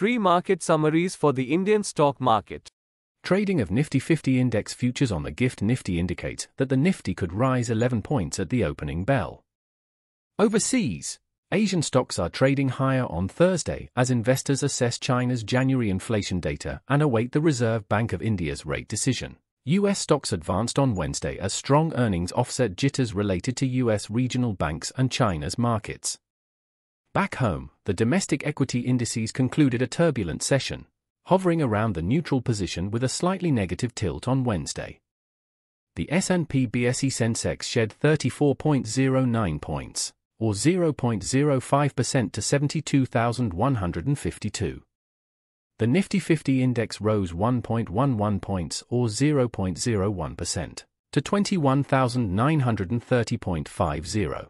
Pre-market summaries for the Indian stock market. Trading of Nifty 50 index futures on the Gift Nifty indicates that the Nifty could rise 11 points at the opening bell. Overseas, Asian stocks are trading higher on Thursday as investors assess China's January inflation data and await the Reserve Bank of India's rate decision. U.S. stocks advanced on Wednesday as strong earnings offset jitters related to U.S. regional banks and China's markets. Back home, the domestic equity indices concluded a turbulent session, hovering around the neutral position with a slightly negative tilt on Wednesday. The S&P BSE Sensex shed 34.09 points, or 0.05% to 72,152. The Nifty 50 index rose 1.11 points or 0.01% to 21,930.50.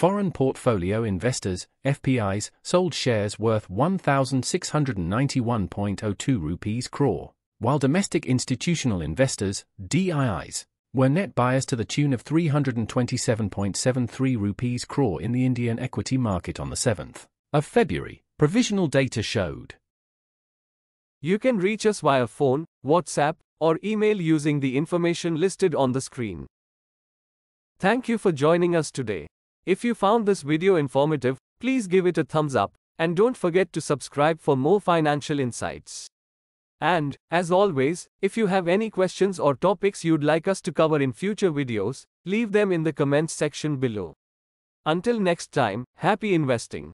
Foreign portfolio investors, FPIs, sold shares worth 1,691.02 rupees crore, while domestic institutional investors, DIIs, were net buyers to the tune of 327.73 rupees crore in the Indian equity market on the 7th of February, provisional data showed. You can reach us via phone, WhatsApp, or email using the information listed on the screen. Thank you for joining us today. If you found this video informative, please give it a thumbs up, and don't forget to subscribe for more financial insights. And, as always, if you have any questions or topics you'd like us to cover in future videos, leave them in the comments section below. Until next time, happy investing.